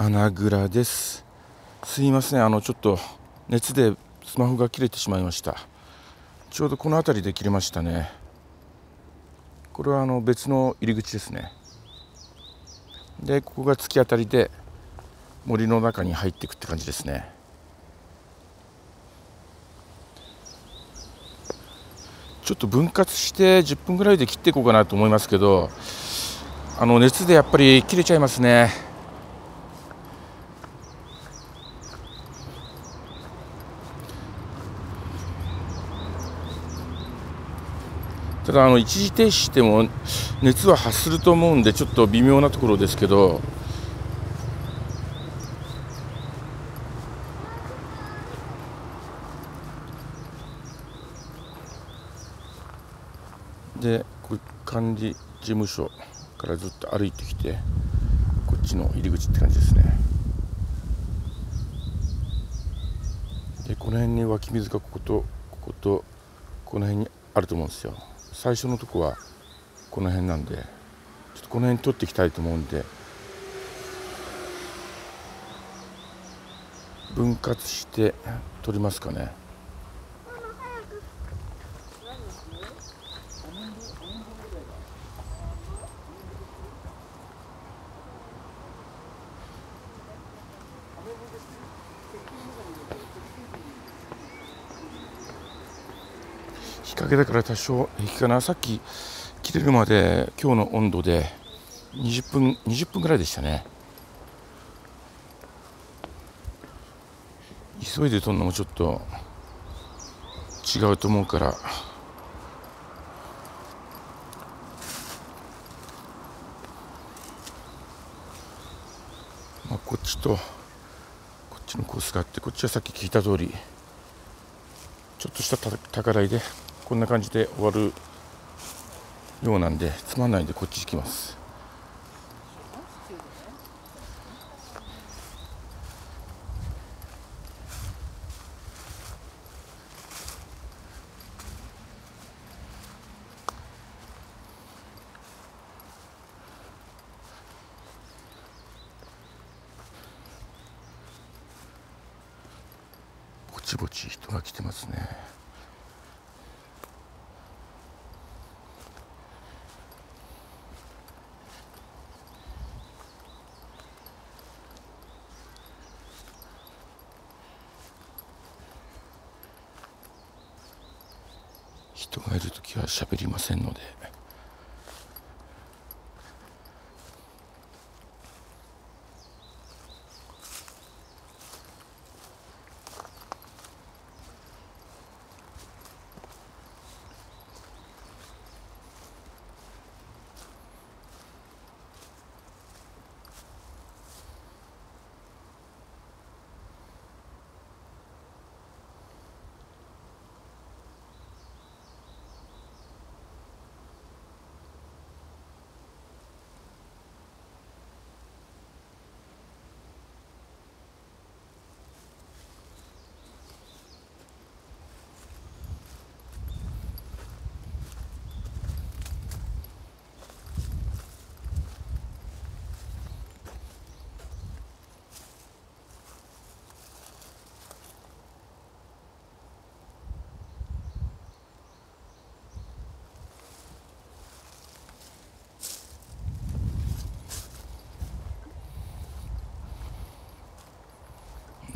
穴蔵です。すいません。あのちょっと熱でスマホが切れてしまいました。ちょうどこの辺りで切れましたね。これはあの別の入り口ですね。でここが突き当たりで森の中に入っていくって感じですね。ちょっと分割して10分ぐらいで切っていこうかなと思いますけどあの熱でやっぱり切れちゃいますね。ただあの一時停止しても熱は発すると思うんでちょっと微妙なところですけど。で管理事務所からずっと歩いてきてこっちの入り口って感じですね。でこの辺に湧き水がこことこことこの辺にあると思うんですよ。最初のとこはこの辺なんでちょっとこの辺取っていきたいと思うんで分割して取りますかね。陰だから多少平気かな。さっき切れるまで今日の温度で20分20分ぐらいでしたね。急いで取るのもちょっと違うと思うから。まあこっちとこっちのコースがあってこっちはさっき聞いた通りちょっとした高台でこんな感じで終わるようなんでつまんないんでこっち行きます。ぼちぼち人が来てますね人がいる時は喋りませんので。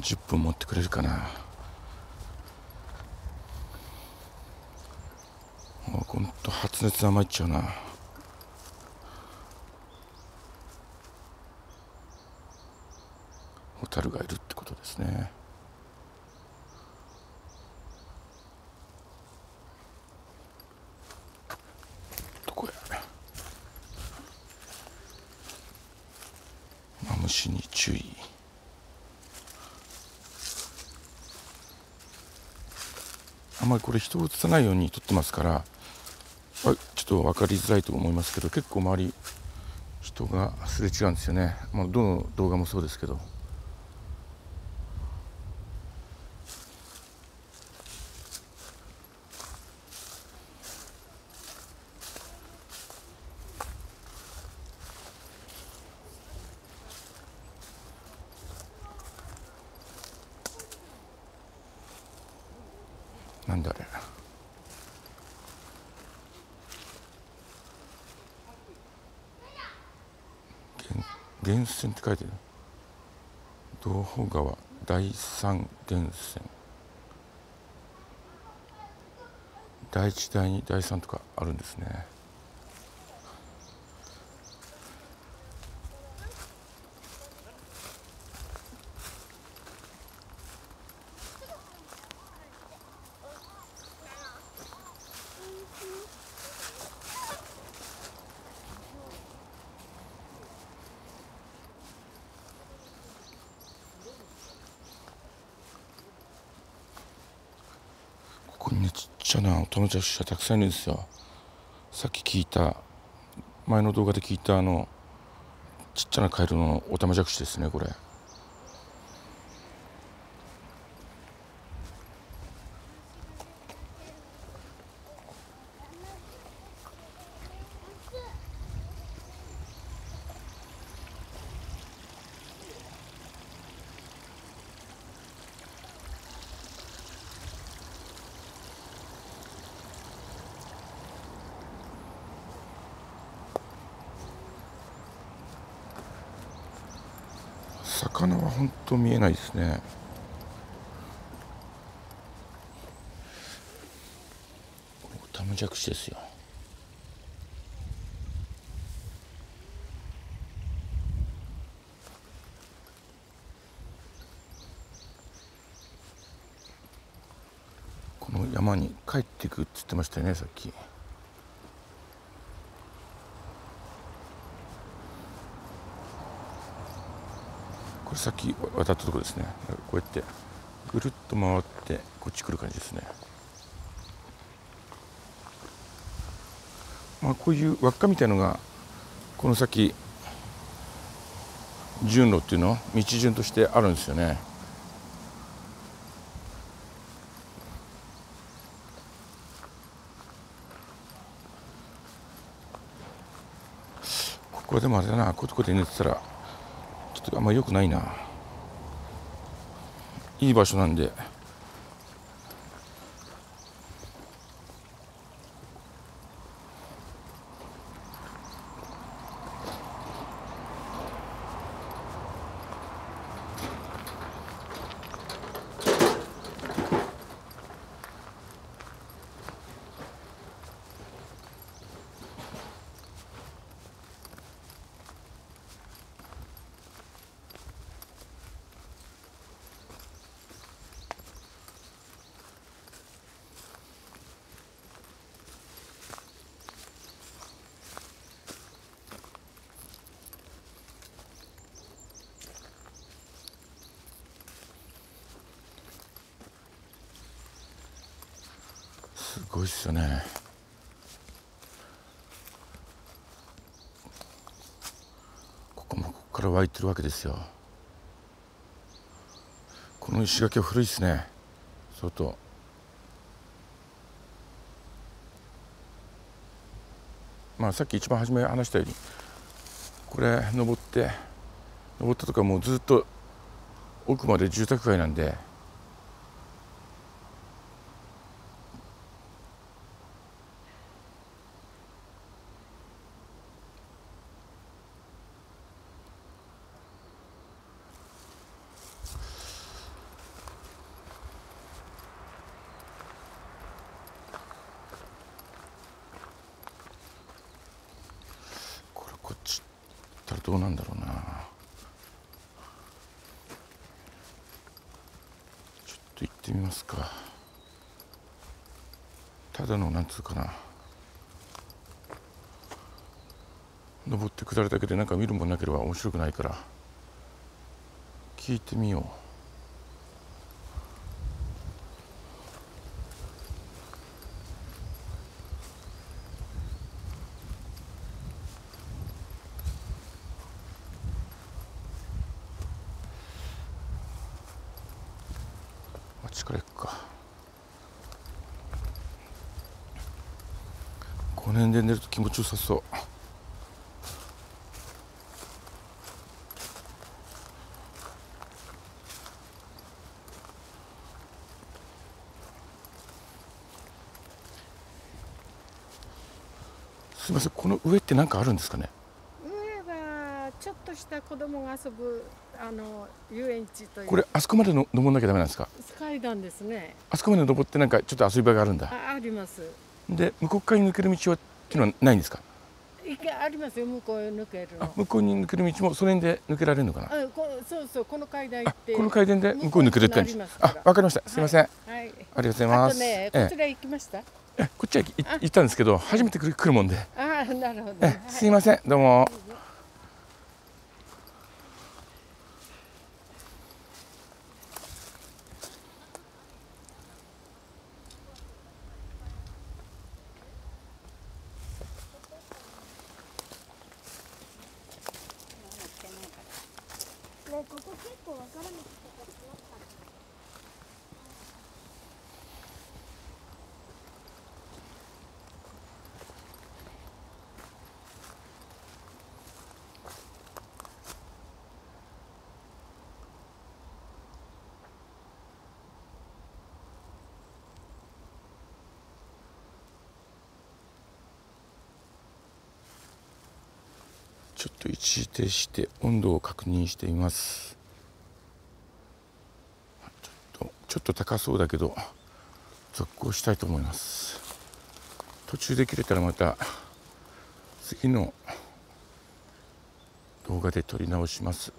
10分持ってくれるかな。ほんと発熱甘いっちゃうな。ホタルがいるってことですね。どこや。マムシに注意。あんまりこれ人を映さないように撮ってますからちょっと分かりづらいと思いますけど結構周り人がすれ違うんですよね、まあ、どの動画もそうですけど。源泉って書いてる。道保川第三源泉第1第2第3とかあるんですね。ここにねちっちゃなオタマジャクシがたくさんいるんですよ。さっき聞いた前の動画で聞いたあのちっちゃなカエルのオタマジャクシですねこれ。魚は本当見えないですねオタマジャクシですよこの山に帰っていくって言ってましたよねさっき。これさっき渡ったとこですね。こうやってぐるっと回ってこっち来る感じですね。まあこういう輪っかみたいのがこの先順路っていうの道順としてあるんですよね。ここでもあれだな。こういうとこで寝てたらちょっとあんまり良くないな。いい場所なんで。すごいっすよね。ここもここから湧いてるわけですよ。この石垣は古いっすね。相当。まあさっき一番初め話したようにこれ登って登ったとかもうずっと奥まで住宅街なんでどうなんだろうな。ちょっと行ってみますか。ただのなんつうかな。登って下るだけでなんか見るもんなければ面白くないから。聞いてみよう。ちから行くか。こ年で寝ると気持ちよさそう。すみませんこの上って何かあるんですかね？上はちょっとした子供が遊ぶあの遊園地という。これあそこまでの登んなきゃダメなんですか？階段ですね。あそこまで登ってなんかちょっと遊び場があるんだ。ああります。で向こう側に抜ける道はっていうのはないんですか？ありますよ。向こうへ抜ける向こうに抜ける道もその辺で抜けられるのかな？そうそうこの階段この階段で向こうに抜けるってあわかりました。すみません、はい、ありがとうございます。あとねええ。こちら行きました、えこっちは行行ったんですけど初めて来るもんで。ああなるほど、えすいません。どうもここ結構わからなかったからと一時停止して温度を確認しています。ちょっとちょっと高そうだけど続行したいと思います。途中で切れたらまた次の動画で撮り直します。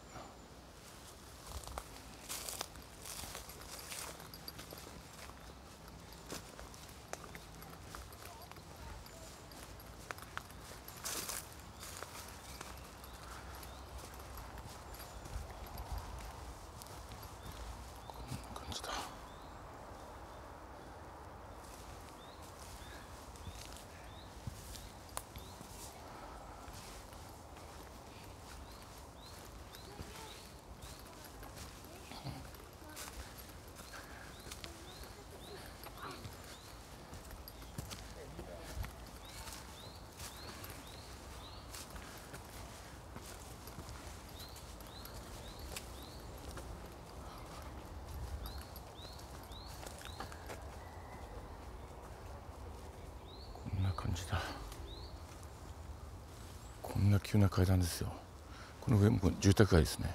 感じだ。こんな急な階段ですよ。この上も住宅街ですね。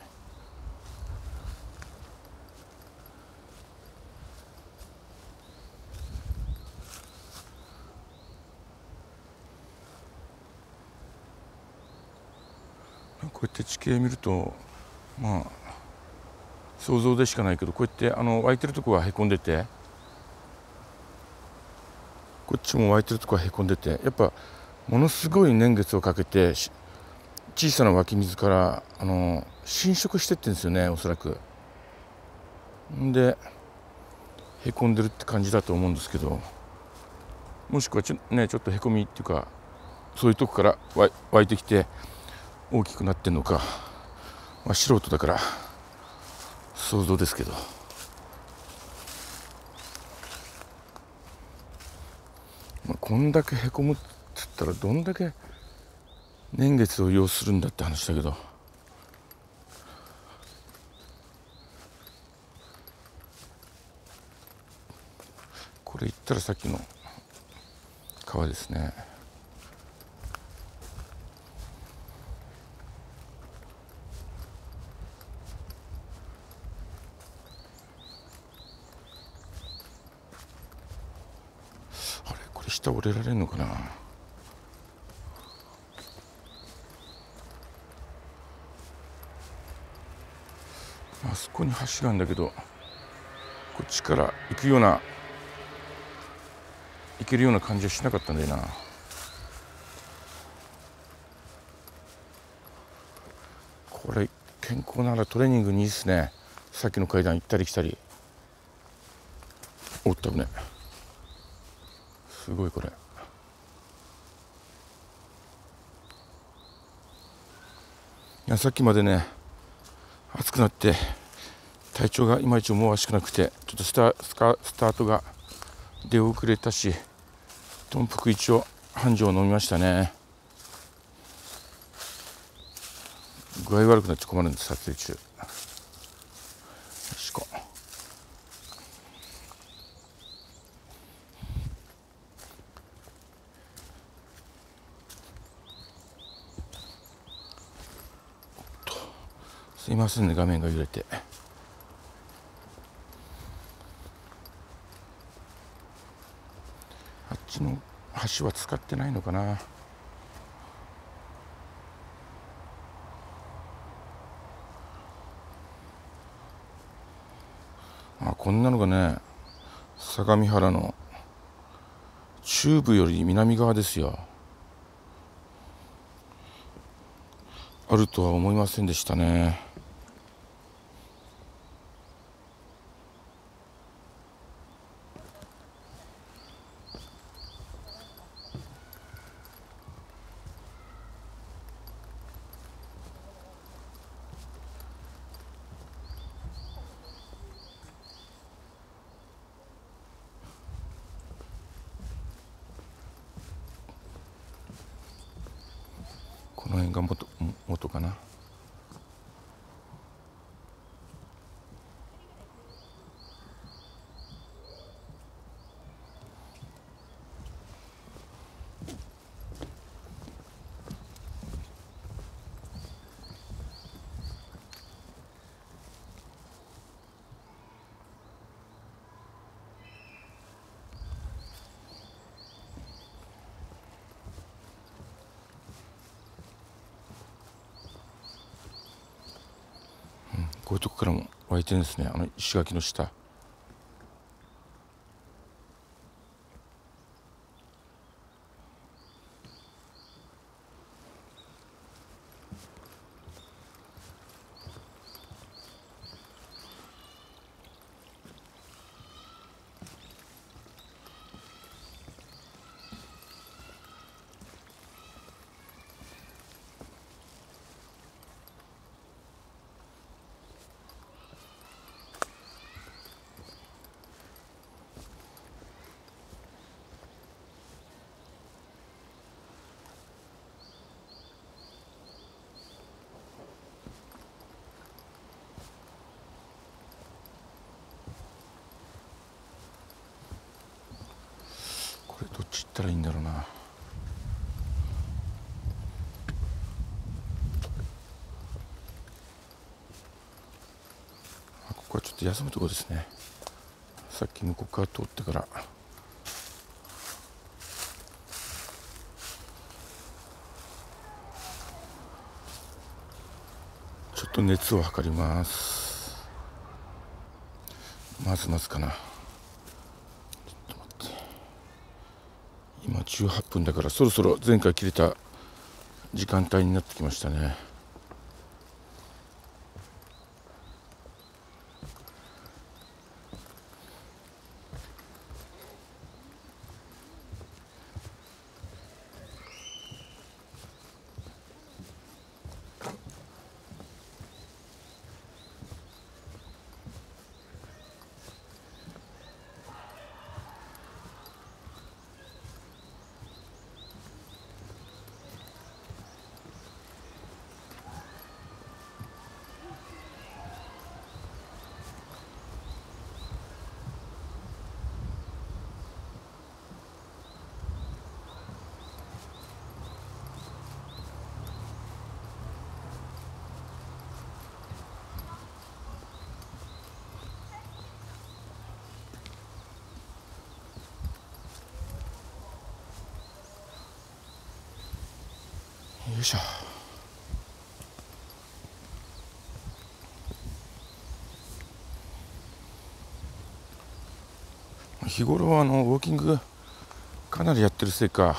こうやって地形見るとまあ想像でしかないけどこうやってあの湧いてるとこがへこんでてこっちも湧いてるとこがへこんでてやっぱものすごい年月をかけて小さな湧き水からあの浸食してってんですよねおそらく。んでへこんでるって感じだと思うんですけどもしくはちょ,、ね、ちょっとへこみっていうかそういうとこから湧い湧いてきて大きくなってんのか、まあ、素人だから想像ですけど。まあ、こんだけへこむっつったらどんだけ年月を要するんだって話だけど。これ言ったらさっきの川ですね。下降りられるのかな？あそこに橋があるんだけどこっちから行くような行けるような感じはしなかったんだよな。これ健康ならトレーニングにいいですね。さっきの階段行ったり来たり。おったね。ごいこれ。いやさっきまでね暑くなって体調がいまいち思わしくなくてちょっとスタススタートが出遅れたし豚腹一応半錠飲みましたね。具合悪くなって困るんです撮影中よしこすいませんね画面が揺れて。あっちの橋は使ってないのかな。あこんなのがね相模原の中部より南側ですよ。あるとは思いませんでしたね。この辺が元元かな。こういうとこからも湧いてるんですね。あの石垣の下。ち行ったらいいんだろうな。ここはちょっと休むとこですね。さっき向こう側通ってから。ちょっと熱を測ります。まずまずかな。今18分だからそろそろ前回切れた時間帯になってきましたね。よいしょ。日頃はあのウォーキングかなりやってるせいか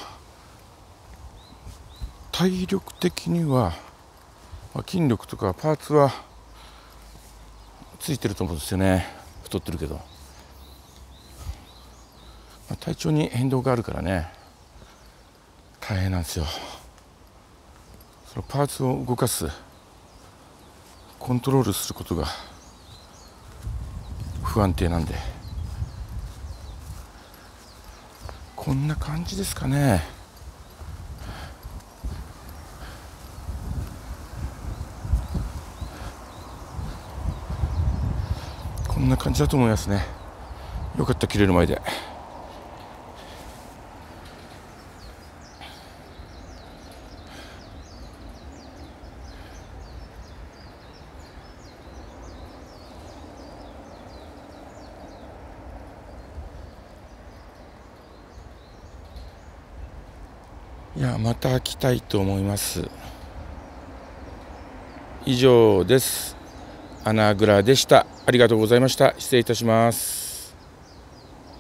体力的には、まあ、筋力とかパーツはついてると思うんですよね。太ってるけど、まあ、体調に変動があるからね。大変なんですよ。そのパーツを動かすコントロールすることが不安定なんで。こんな感じですかね。こんな感じだと思いますね。よかった切れる前で。また来たいと思います。以上です。穴蔵でした。ありがとうございました。失礼いたします。